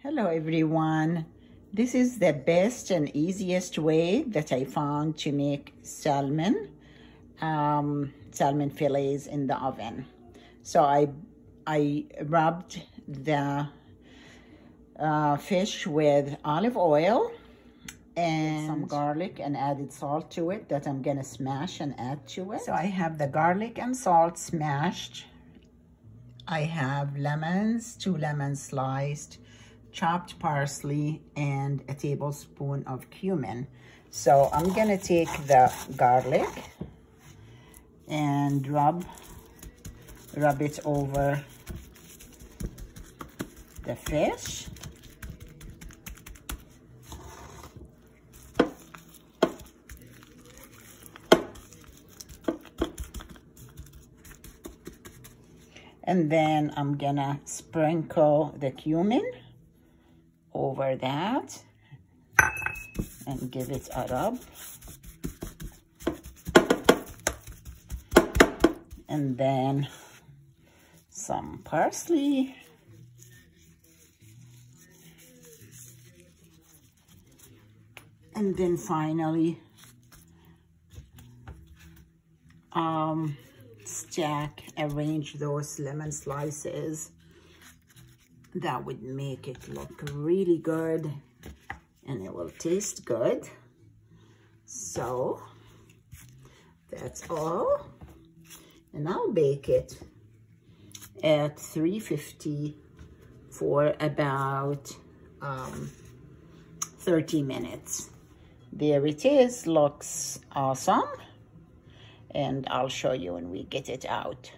Hello everyone. This is the best and easiest way that I found to make salmon, um, salmon fillets in the oven. So I, I rubbed the uh, fish with olive oil and some garlic and added salt to it that I'm gonna smash and add to it. So I have the garlic and salt smashed. I have lemons, two lemons sliced, chopped parsley, and a tablespoon of cumin. So I'm gonna take the garlic and rub, rub it over the fish. And then I'm gonna sprinkle the cumin over that and give it a rub. And then some parsley. And then finally, um, stack, arrange those lemon slices. That would make it look really good and it will taste good. So that's all. And I'll bake it at 350 for about um, 30 minutes. There it is, looks awesome and I'll show you when we get it out.